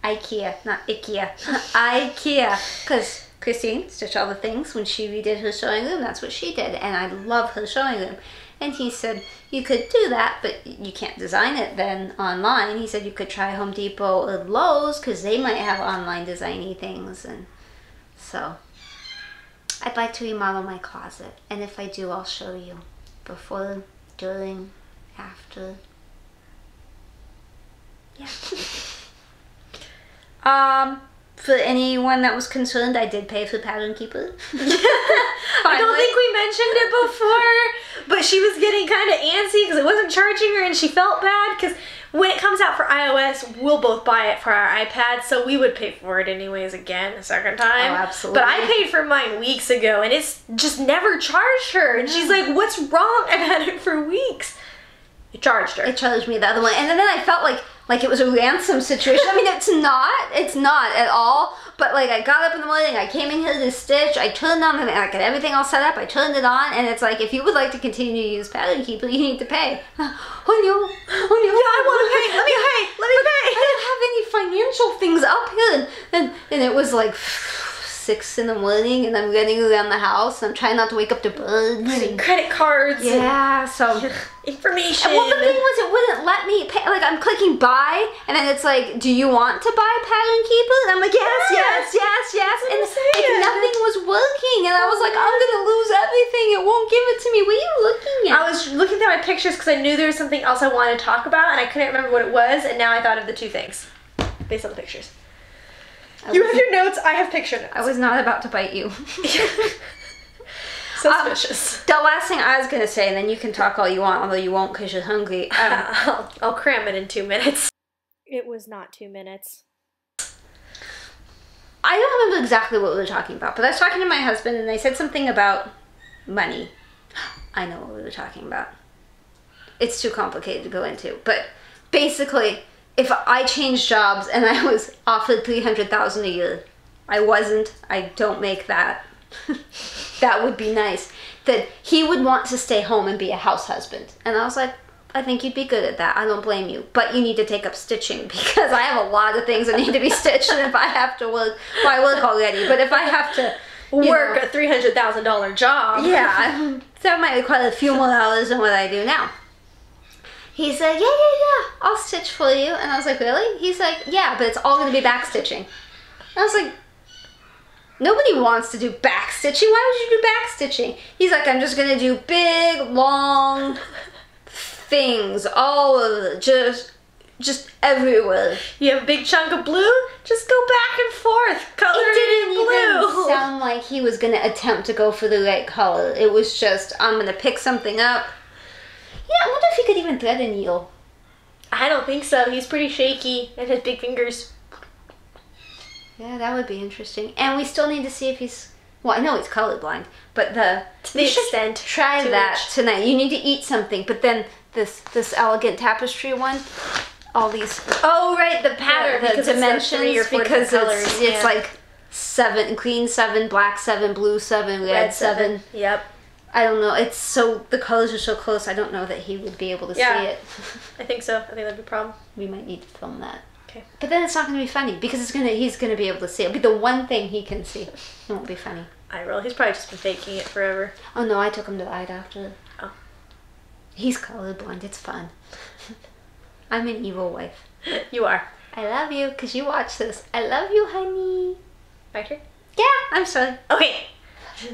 IKEA, not IKEA. <laughs> IKEA, because Christine stitched all the things when she redid her sewing room. That's what she did, and I love her sewing room. And he said you could do that, but you can't design it then online. He said you could try Home Depot or Lowe's because they might have online designy things, and so I'd like to remodel my closet, and if I do, I'll show you before, during, after. Yeah. <laughs> Um, for anyone that was concerned, I did pay for Pattern Keeper. <laughs> I don't think we mentioned it before, but she was getting kind of antsy because it wasn't charging her and she felt bad because when it comes out for iOS, we'll both buy it for our iPad, so we would pay for it anyways again a second time. Oh, absolutely. But I paid for mine weeks ago and it's just never charged her. And she's like, What's wrong? <laughs> I've had it for weeks. It charged her. It charged me the other one, and then I felt like like it was a ransom situation. I mean, it's not. It's not at all. But like, I got up in the morning, I came in here to stitch, I turned on, and I got everything all set up. I turned it on, and it's like, if you would like to continue to use Pattern Keeper, you need to pay. <sighs> Oh no! Oh no! Yeah, I want to pay. Let me pay. Let me pay. I didn't have any financial things up here, and and, and it was like <sighs> <sighs> six in the morning, and I'm running around the house. And I'm trying not to wake up the birds. and- Credit cards. yeah, so. Information. Well, the thing was, it wouldn't let me pay. Like, I'm clicking buy, and then it's like, do you want to buy Pattern Keeper? And I'm like, yes, yes, Yes. yes. And what I'm saying. like, nothing was working, and I was like, I'm gonna lose everything. It won't give it to me. What are you looking at? I was looking through my pictures because I knew there was something else I wanted to talk about, and I couldn't remember what it was, and now I thought of the two things based on the pictures. I <laughs> You was- have your notes. I have picture notes. I was not about to bite you. <laughs> Suspicious. the last thing I was gonna say, and then you can talk all you want, although you won't because you're hungry. <laughs> Um, I'll, I'll cram it in two minutes. It was not two minutes. I don't remember exactly what we were talking about, but I was talking to my husband and I said something about money. <gasps> I know what we were talking about. It's too complicated to go into, but basically, if I changed jobs and I was offered 300,000 a year, I wasn't, I don't make that. <laughs> that would be nice. That he would want to stay home and be a house husband. And I was like, I think you'd be good at that. I don't blame you. But you need to take up stitching <laughs> because I have a lot of things that need to be stitched. And if I have to work, well, I work already, but if I have to Work know, a three hundred thousand dollar job. yeah, <laughs> that might require a few more hours than what I do now. He said, yeah, yeah, yeah, I'll stitch for you. And I was like, really? He's like, yeah, but it's all going to be back stitching. And I was like, nobody wants to do back stitching. Why would you do back stitching? He's like, I'm just going to do big, long things all over, just, just everywhere. You have a big chunk of blue. Just go back and forth. Color It didn't it in even blue. sound like he was going to attempt to go for the right color. It was just, I'm going to pick something up. Yeah, I wonder if he could even thread a needle. I don't think so. He's pretty shaky and has big fingers. Yeah, that would be interesting. And we still need to see if he's. Well, I know he's colorblind, but the To the extent try to that which- tonight. You need to eat something, but then this this elegant tapestry one, all these Oh right, the pattern the, because the it's the dimensions three four because it's colors, it's yeah. like seven green seven black seven blue seven red, seven. Yep. I don't know. It's so the colors are so close. I don't know that he would be able to Yeah. see it. <laughs> I think so. I think that'd be a problem. we might need to film that. Okay. But then it's not going to be funny because it's gonna he's gonna be able to see. It'll be the one thing he can see. It won't be funny. I will. He's probably just been faking it forever. Oh no, I took him to the eye doctor. Oh. He's colorblind. It's fun. <laughs> I'm an evil wife. You are. I love you because you watch this. I love you, honey. My turn. Yeah, I'm sorry. Okay. <laughs>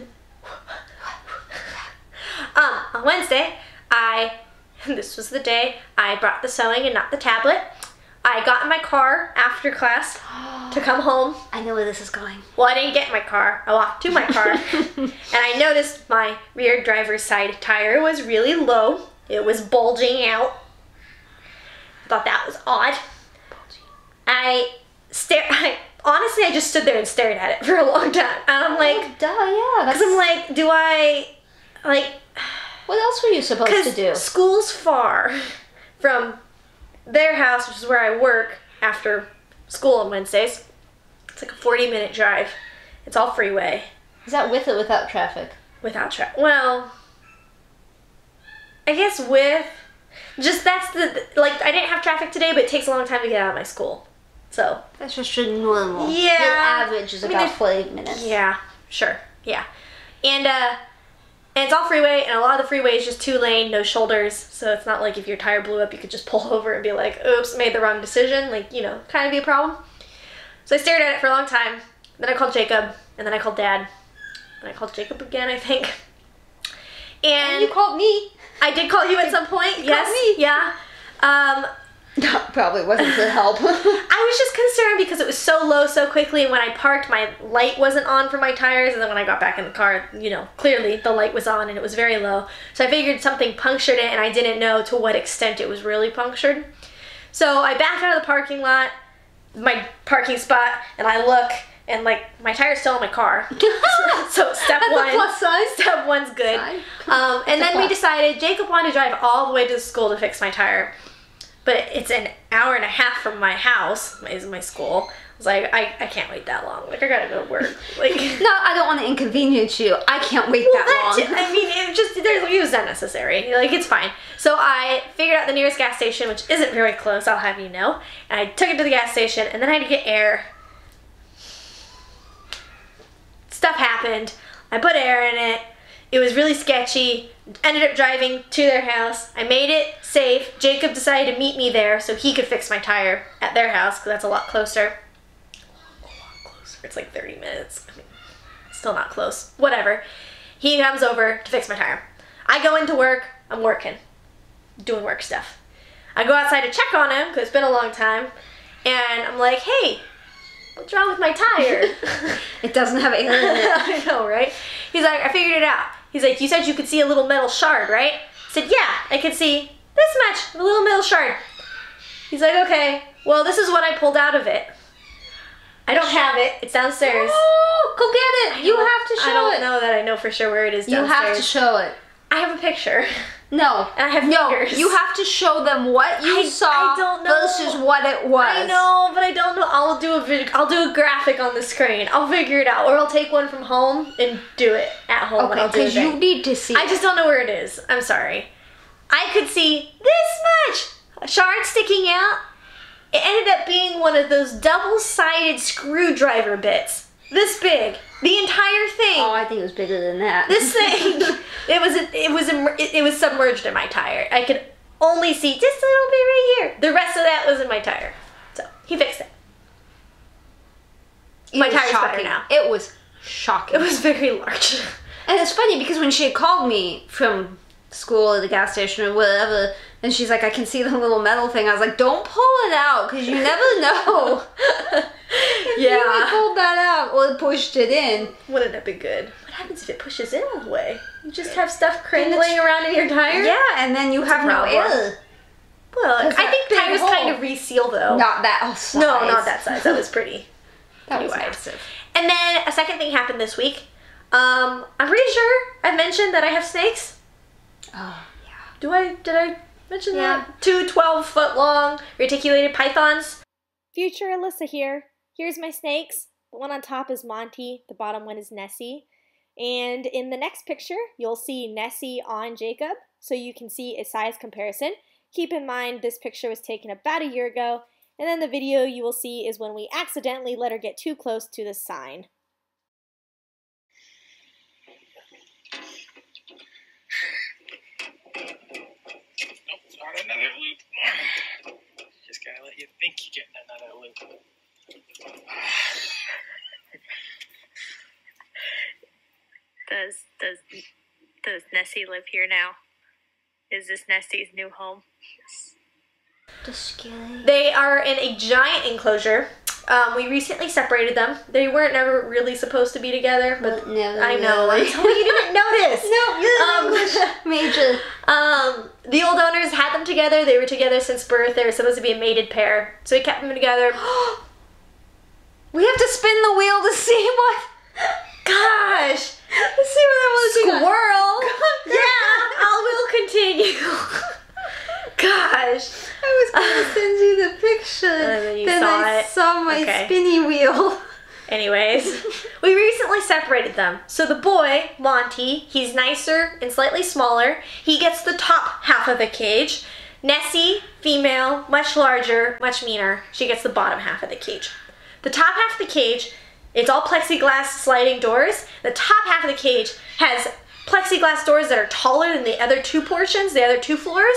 <laughs> um, on Wednesday, I <laughs> this was the day I brought the sewing and not the tablet. I got in my car after class <gasps> to come home. I know where this is going. Well, I didn't get in my car. I walked to my car, <laughs> and I noticed my rear driver's side tire was really low. It was bulging out. I thought that was odd. I stare. I honestly, I just stood there and stared at it for a long time. And I'm like, Duh, yeah. Because I'm like, do I like? what else were you supposed to do? School's far from their house, which is where I work after school on Wednesdays. It's like a 40 minute drive. It's all freeway Is that with or without traffic? without traffic. Well, I guess with just that's the like I didn't have traffic today, but it takes a long time to get out of my school. So That's just your normal. Yeah. Your average is I mean, about there's- 40 minutes. yeah, sure, yeah, and uh, and it's all freeway, and a lot of the freeway is just two lane, no shoulders. So it's not like if your tire blew up, you could just pull <laughs> over and be like, "Oops, made the wrong decision." Like you know, kind of be a problem. So I stared at it for a long time. Then I called Jacob, and then I called Dad, and I called Jacob again, I think. And And you called me. I did call you at some point. yes. me. Yeah. Um, That probably wasn't to help. <laughs> I was just concerned because it was so low so quickly. And when I parked, my light wasn't on for my tires. And then when I got back in the car, you know, clearly the light was on and it was very low. So I figured something punctured it and I didn't know to what extent it was really punctured. So I back out of the parking lot, my parking spot, and I look and like my tire's still in my car. <laughs> so step That's one, plus sign. step one's good. Um, and then we decided Jacob wanted to drive all the way to the school to fix my tire, but it's an hour and a half from my house is my school. I was like, I, I can't wait that long. Like I gotta go to work. Like <laughs> no, I don't want to inconvenience you. I can't wait well, that that long. I mean, it just there's it was unnecessary. Like it's fine. So I figured out the nearest gas station, which isn't very close. I'll have you know. And I took it to the gas station, and then I had to get air. Stuff happened. I put air in it. It was really sketchy. Ended up driving to their house. I made it safe. Jacob decided to meet me there so he could fix my tire at their house because that's a lot closer. A lot closer. It's like 30 minutes. I mean, still not close. Whatever. He comes over to fix my tire. I go into work. I'm working, doing work stuff. I go outside to check on him because it's been a long time, and I'm like, "Hey, what's wrong with my tire?" <laughs> it doesn't have air in it. <laughs> I know, right? He's like, "I figured it out." He's like, "You said you could see a little metal shard, right?" I said, "Yeah, I could see this much, a little metal shard." He's like, "Okay, well, this is what I pulled out of it. I don't have it. It's downstairs." Oh, go get it. You have to show it. I don't it. know that I know for sure where it is You have to show it. I have a picture. <laughs> No. And I have no, fingers. you have to show them what you I- saw I don't know. versus what it was. I know, but I don't know. I'll do a vid- I'll do a graphic on the screen. I'll figure it out, or I'll take one from home and do it at home. Okay, I'll do a because you need to see. I just don't know where it is. I'm sorry. I could see this much shard sticking out. It ended up being one of those double-sided screwdriver bits, this big, the entire thing. Oh, I think it was bigger than that. this thing <laughs> it was it was it, it was submerged in my tire i could only see just a little bit right here the rest of that was in my tire so he fixed it It my tire's better now. It was shocking. it was very large And it's funny because when she had called me from school or the gas station or whatever, and she's like, I can see the little metal thing, I was like, don't pull it out because you never <laughs> know. You yeah pulled that out or pushed it in. wouldn't that be good what happens if it pushes in all the way you just have stuff crinkling around in your tire Yeah, and then you have no air. well I think tires kind of reseal though Not that size. no not that size that was <laughs> pretty That was Pretty wide. massive. and then a second thing happened this week um i'm pretty sure i mentioned that i have snakes Oh, yeah. Do I did I mention Yeah. that? Two 12 foot long reticulated pythons. Future Alyssa here. Here's my snakes. The one on top is Monty, the bottom one is Nessie. And in the next picture, you'll see Nessie on Jacob, so you can see a size comparison. Keep in mind this picture was taken about a year ago, and then the video you will see is when we accidentally let her get too close to the sign. Nope, not another loop. Just gotta let you think you're getting another loop. Does does does Nessie live here now? Is this Nessie's new home? Just scary. They are in a giant enclosure. Um, we recently separated them. They weren't never really supposed to be together, but But never I know. I told you didn't <laughs> notice. No, Um, <laughs> Major. Um, the old owners had them together. They were together since birth. They were supposed to be a mated pair, so we kept them together. <gasps> we have to spin the wheel to see what. <laughs> Gosh, Let's see what that was. squirrel. yeah, I will continue. Gosh. I was gonna ah. send you the picture. And then you then saw I it. saw my Okay. spinny wheel. Anyways, we recently separated them. So the boy, Monty, he's nicer and slightly smaller. He gets the top half of the cage. Nessie, female, much larger, much meaner. She gets the bottom half of the cage. The top half of the cage, it's all plexiglass sliding doors. The top half of the cage has plexiglass doors that are taller than the other two portions, the other two floors.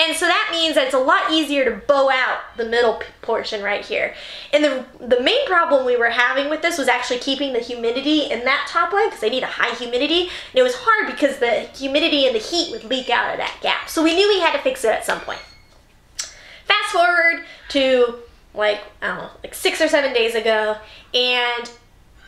And so that means that it's a lot easier to bow out the middle portion right here. And the the main problem we were having with this was actually keeping the humidity in that top one because they need a high humidity. And it was hard because the humidity and the heat would leak out of that gap. So we knew we had to fix it at some point. Fast fast forward to like I don't know, like six or seven days ago, and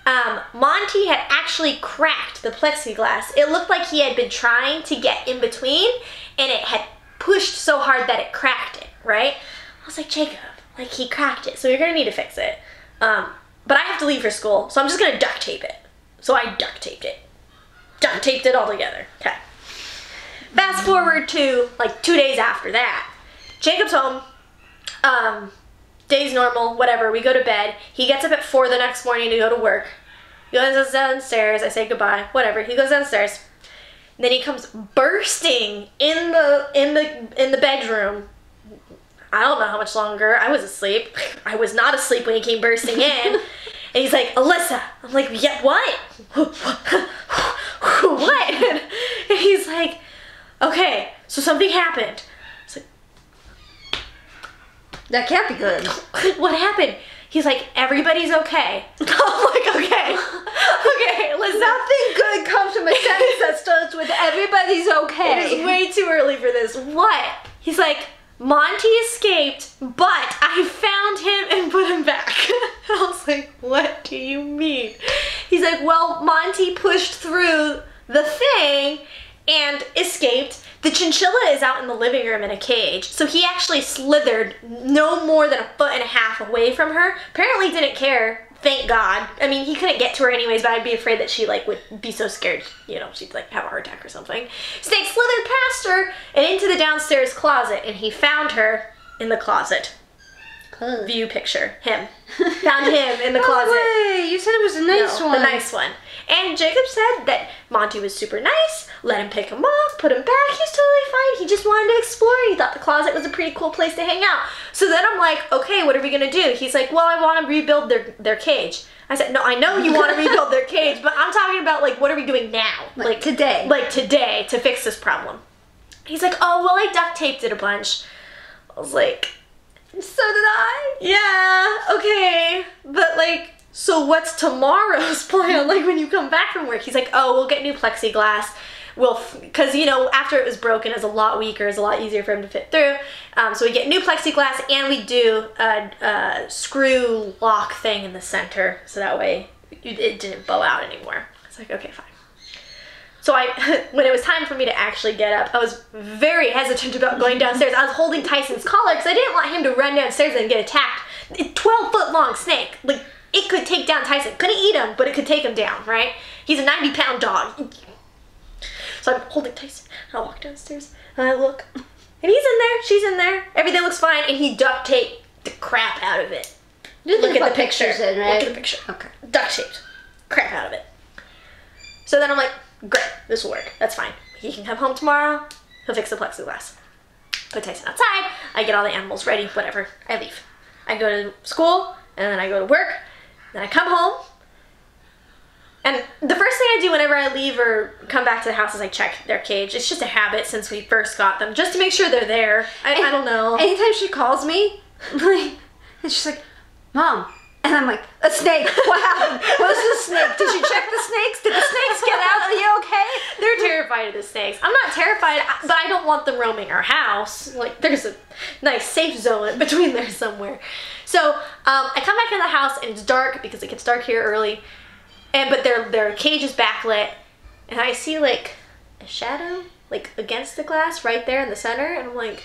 um, Monty had actually cracked the plexiglass. It looked like he had been trying to get in between, and it had pushed so hard that it cracked it. Right? I was like, Jacob, like he cracked it, so you're gonna need to fix it. Um, but I have to leave for school, so I'm just gonna duct tape it. So I duct taped it. Duct taped it all together. Okay. Fast forward to like two days after that. Jacob's home. Um, day's normal, whatever. We go to bed. He gets up at four the next morning to go to work. He goes downstairs. I say goodbye. Whatever. He goes downstairs. Then he comes bursting in the in the in the bedroom. I don't know how much longer. I was asleep. <laughs> I was not asleep when he came bursting in. <laughs> And he's like, Alyssa. I'm like, yeah, what? <laughs> what? And he's like, okay, so something happened. It's like, That can't be good. what happened? He's like, everybody's okay okay, listen. Nothing good comes from a sentence that starts with everybody's okay. It is way too early for this. What? He's like, Monty escaped, but I found him and put him back. <laughs> I was like, what do you mean? He's like, well, Monty pushed through the thing and escaped. The chinchilla is out in the living room in a cage, so he actually slithered no more than a foot and a half away from her. Apparently didn't care. Thank God. I mean, he couldn't get to her anyways, but I'd be afraid that she like would be so scared, you know, she'd like have a heart attack or something. Snake slithered past her and into the downstairs closet, and he found her in the closet. View picture. Him. <laughs> Found him in the closet. Oh, wait, you said it was a nice No, one. The nice one. And Jacob said that Monty was super nice, let him pick him up, put him back. He's totally fine. He just wanted to explore. He thought the closet was a pretty cool place to hang out. So then I'm like, okay, what are we gonna do? He's like, well, I want to rebuild their their cage. I said, no, I know you want to rebuild their cage, but I'm talking about like, what are we doing now? Like today. Like today to fix this problem. He's like, oh, well, I duct taped it a bunch. I was like, So did I. yeah, okay. But like, so what's tomorrow's <laughs> plan? Like when you come back from work, he's like, oh, we'll get new plexiglass. We'll, because you know, after it was broken, it's a lot weaker. It's a lot easier for him to fit through. Um, so we get new plexiglass, and we do a, a screw lock thing in the center, so that way it it didn't bow out anymore. It's like, okay, fine. So I, <laughs> when it was time for me to actually get up, I was very hesitant about going <laughs> downstairs. I was holding Tyson's collar because I didn't want him to run downstairs and get attacked. 12 foot long snake, like it could take down Tyson. Couldn't eat him, but it could take him down, right? He's a 90 pound dog. So I'm holding Tyson. I walk downstairs and I look, and he's in there. She's in there. Everything looks fine, and he duct taped the crap out of it. You Look at the picture. pictures in, right? Look at the picture Okay. duct taped crap out of it. So then I'm like, great, this will work. That's fine. He can come home tomorrow. He'll fix the plexiglass. Put Tyson outside. I get all the animals ready. Whatever. I leave. I go to school and then I go to work. Then I come home. And the first thing I do whenever I leave or come back to the house is I check their cage. It's just a habit since we first got them, just to make sure they're there. I, I don't know. <laughs> Anytime she calls me, <laughs> like, and she's like, "Mom," and I'm like, "A snake? What happened? What was the snake? Did you check the snakes? Did the snakes get out? Are you okay?" They're terrified of the snakes. I'm not terrified, but I don't want them roaming our house. Like, there's a nice safe zone between there somewhere. So, um, I come back in the house and it's dark because it gets dark here early. And but their their cage is backlit, and I see like a shadow like against the glass right there in the center, and I'm like,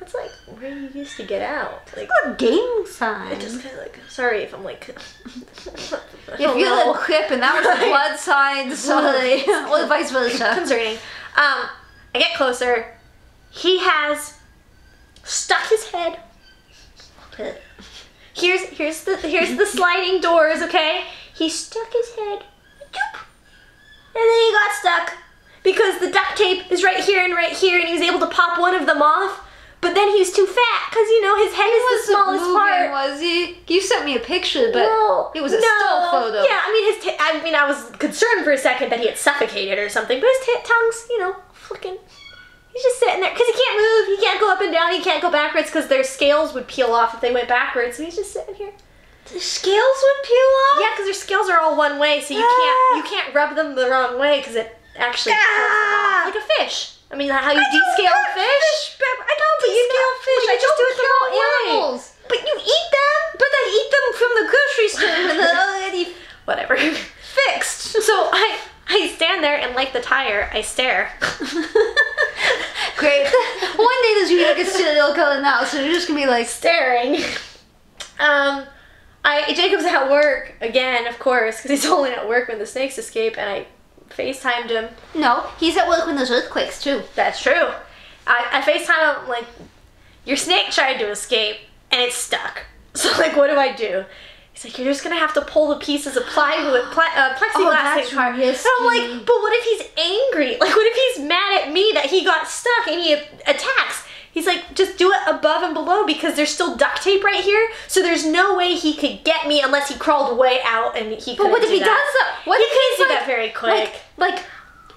that's like where you used to get out. Like, A I sign. just kind of like sorry if I'm like. <laughs> If you let clip and that was <laughs> the blood sign, so well, <laughs> vice versa. concerning. Um, I get closer. He has stuck his head. Here's here's the here's the sliding doors. Okay, he stuck his head, and then he got stuck because the duct tape is right here and right here, and he was able to pop one of them off. But then he was too fat because you know his head is the smallest moving, part. was he? You sent me a picture, but it was a no. still photo. Yeah, I mean his. T- I mean, I was concerned for a second that he had suffocated or something, but his tongue's, you know, flicking. He's just sitting there because he can't move. He can't go up and down. He can't go backwards because their scales would peel off if they went backwards. So he's just sitting here. The scales would peel off. Yeah, because their scales are all one way, so you can't you can't rub them the wrong way because it actually peels them off. Ah. like a fish. I mean, how you I descale a fish? Pepper. I don't but you scale fish. I just do it to all animals. But you eat them. But I eat them from the grocery store when they're already Whatever. fixed. So I I stand there and like the tire, I stare. Great. One day gonna be like a serial killer now, so you're just gonna be like, staring. Um, I Jacob's at work again, of course, because he's <laughs> only at work when the snakes escape, and I FaceTimed him. no, he's at work when there's earthquakes too. That's true. I, I FaceTime him like, your snake tried to escape and it's stuck. <laughs> So like, what do I do? He's like, you're just gonna have to pull the pieces of plywood, ply, uh, plexiglass Oh, in car. And. I'm like, but what if he's angry? <laughs> Like, what if he's mad at me that he got stuck and he attacks? He's like, just do it above and below because there's still duct tape right here. So there's no way he could get me unless he crawled way out and he. But what if do he that. does that? What He if couldn't he's do like, that very quick. Like, like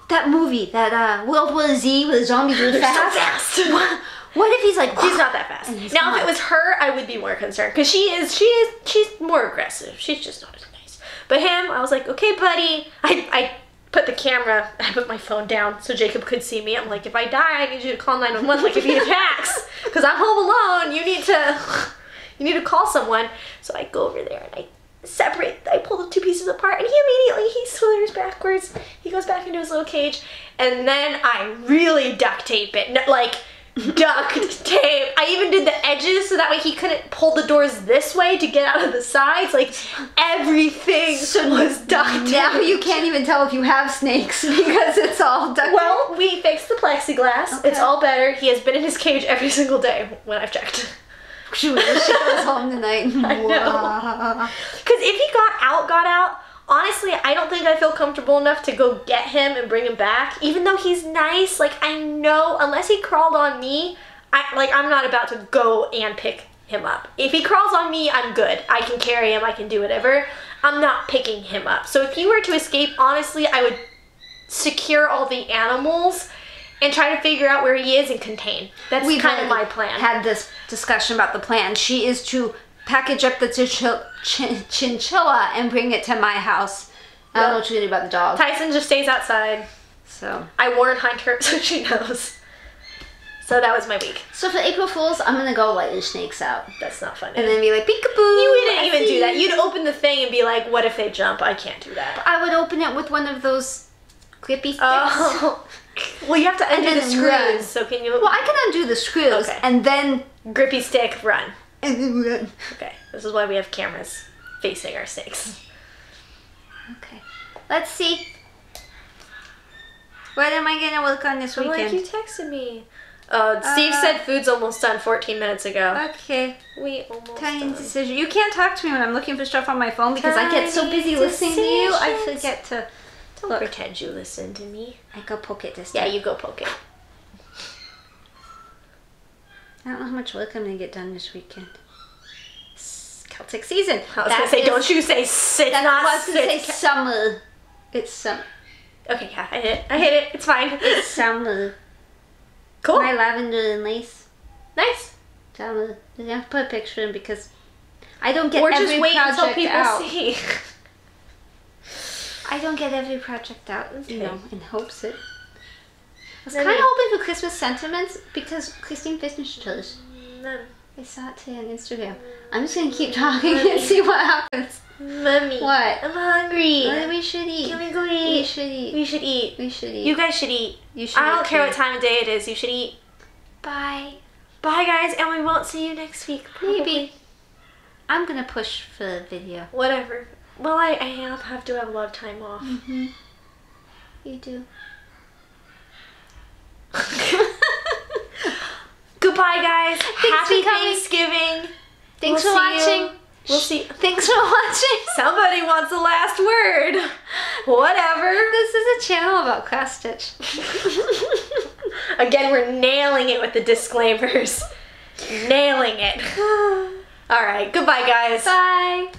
that movie, that uh, World War Z, with the zombies were They're so fast. <laughs> <laughs> What, if he's like, She's not that fast. Now, if it was her, I would be more concerned because she is. She is. She's more aggressive. She's just not as nice. But him, I was like, okay, buddy. I I put the camera. I put my phone down so Jacob could see me. I'm like, if I die, I need you to call 911. Like if he attacks, <laughs> because I'm home alone. You need to. You need to call someone. So I go over there and I separate. I pull the two pieces apart, and he immediately he slithers backwards. He goes back into his little cage, and then I really duct tape it. Like duct tape. I even did the edges so that way he couldn't pull the doors this way to get out of the sides. Like everything was duct tape. now you can't even tell if you have snakes <laughs> because it's all duct Well, we fixed the plexiglass. It's all better. He has been in his cage every single day when I've checked. She goes home tonight. <laughs> I know. Wow. Because if he got out, got out, honestly, I don't think I feel comfortable enough to go get him and bring him back. Even though he's nice, like I know, unless he crawled on me, I like I'm not about to go and pick him up. If he crawls on me, I'm good. I can carry him. I can do whatever. I'm not picking him up. So if he were to escape, honestly, I would secure all the animals and try to figure out where he is and contain. That's We've kind of my plan. Had this discussion about the plan. She is to package up the chinchilla, chin- chinchilla and bring it to my house. I don't know what you're gonna do about the dog. Tyson just stays outside. So, I warn Hunter <laughs> so she knows. So that was my week. so for April Fools, I'm gonna go your snakes out, That's not funny. and then be like peekaboo. you wouldn't I even see do that. you." You'd open the thing and be like, "What if they jump?" I can't do that. I would open it with one of those grippy oh. sticks. Oh, <laughs> well, you have to undo the screws. run. So can you Well, I can undo the screws Okay. and then grippy stick run? And then run. Okay, this is why we have cameras facing our snakes. Okay, let's see. What am I gonna work on this I'm like, you texted me. Uh, Steve Uh, said food's almost done 14 minutes ago. Okay, we almost tiny done. decision. You can't talk to me when I'm looking for stuff on my phone because I get so Tiny busy listening to you. I forget to. Don't Look. pretend you listen to me. I go poke it this Yeah, you go poke it. I don't know how much work I'm gonna get done this weekend. Celtic season. I was That gonna say, is- don't you say sit, That's not I was gonna say. Summer. It's summer. Okay, yeah, I hit it. I hit it. It's fine. It's summer. cool. My lavender and lace. Nice. Summer. I have to put a picture in because I don't get Or every just wait project until people out. see. <laughs> I don't get every project out, you Okay. know, in hopes it. I was kind of hoping for Christmas sentiments because Christine finished hers. Mom- I saw it today on Instagram. I'm just gonna keep talking and see what happens. Mommy. What? I'm hungry. What we should eat? Can we go eat? We should eat. We should eat. We should eat. You guys should eat. You should I don't care too. what time of day it is. You should eat. Bye. Bye, guys, and we won't see you next week. Probably. Maybe. I'm gonna push for the video. Whatever. Well, I, I have, have to have a lot of time off. Mm-hmm. You do. <laughs> Goodbye, guys. Happy for coming. Thanksgiving. Thanks We'll for see you. watching. We'll see. <laughs> Thanks for watching. <laughs> Somebody wants the last word. Whatever. This is a channel about cross stitch. Again, we're nailing it with the disclaimers. nailing it. <sighs> All right. Goodbye, guys. Bye.